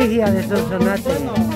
regia de Sonsonate.